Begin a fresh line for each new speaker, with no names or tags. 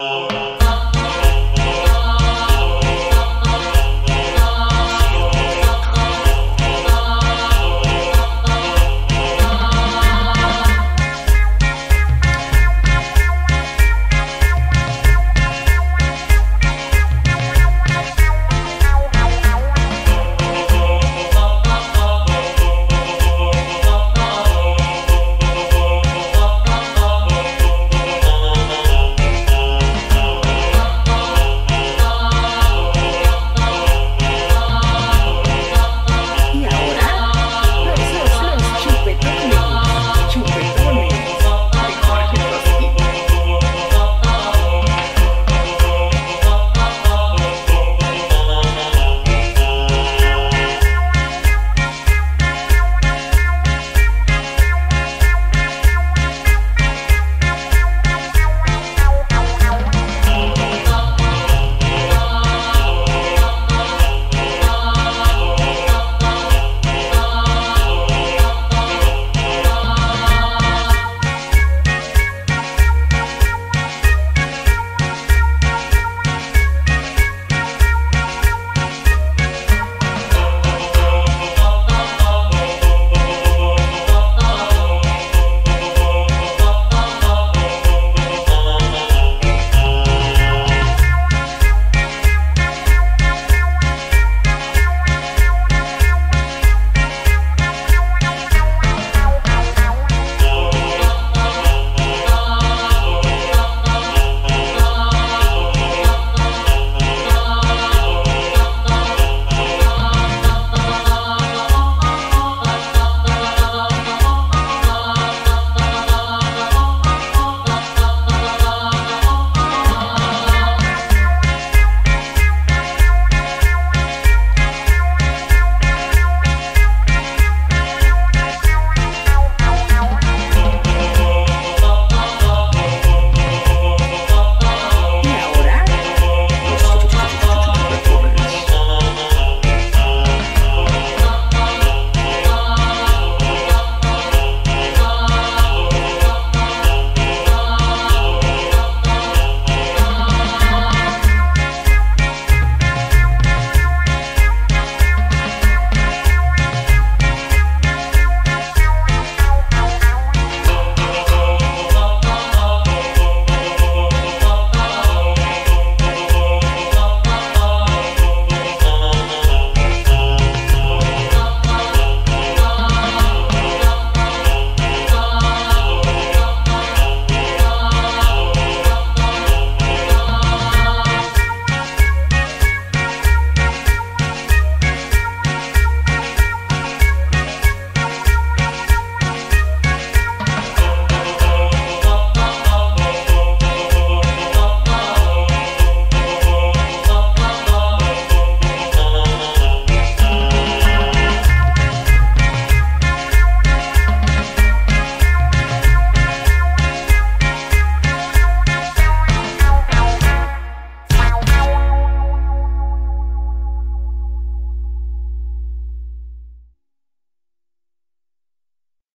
Oh.